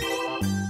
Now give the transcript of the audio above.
Música